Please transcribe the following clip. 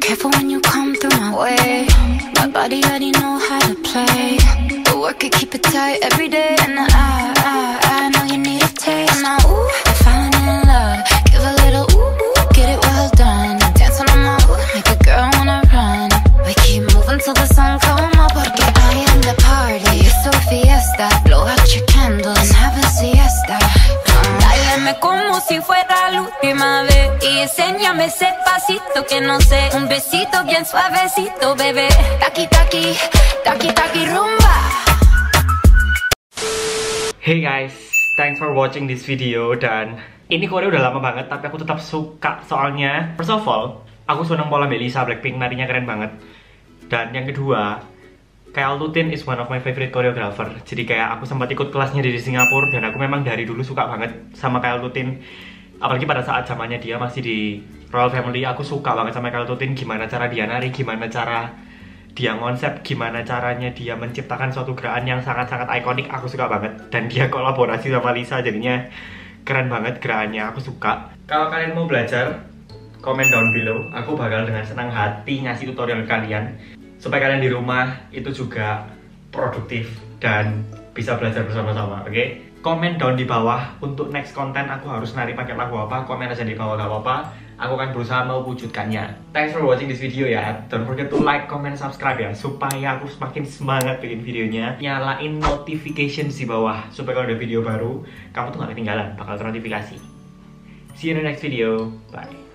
Careful when you come through my way. My body already know how to play. But work could keep it tight every day And I, I fuera la última vez. Y enséñame ese pasito que no sé. Un besito bien suavecito, bebé. Taki, taki, taki, taki, rumba. Hey guys, thanks for watching this video dan ini Korea udah lama banget tapi aku tetap suka soalnya. First of all aku seneng pola Melisa Blackpink narinya keren banget. Dan yang kedua Kyle Lutin is one of my favorite choreographer. Jadi kayak aku sempat ikut kelasnya di Singapura dan aku memang dari dulu suka banget sama Kyle Lutin apalagi pada saat zamannya dia masih di Royal Family aku suka banget sama Kyle Lutin gimana cara dia nari gimana cara dia konsep gimana caranya dia menciptakan suatu gerakan yang sangat-sangat ikonik aku suka banget. Dan dia kolaborasi sama Lisa jadinya keren banget gerakannya aku suka. Kalau kalian mau belajar komen down below. Aku bakal dengan senang hati ngasih tutorial kalian. Supaya kalian di rumah itu juga produktif dan bisa belajar bersama-sama oke? Okay? komen down di bawah untuk next konten aku harus nari pakai lagu apa komen aja di bawah gak apa-apa. Aku akan berusaha mewujudkannya. Thanks for watching this video ya. Don't forget to like comment subscribe ya supaya aku semakin semangat bikin videonya. Nyalain notification di bawah supaya kalau ada video baru kamu tuh gak ketinggalan bakal ternotifikasi. See you in the next video. Bye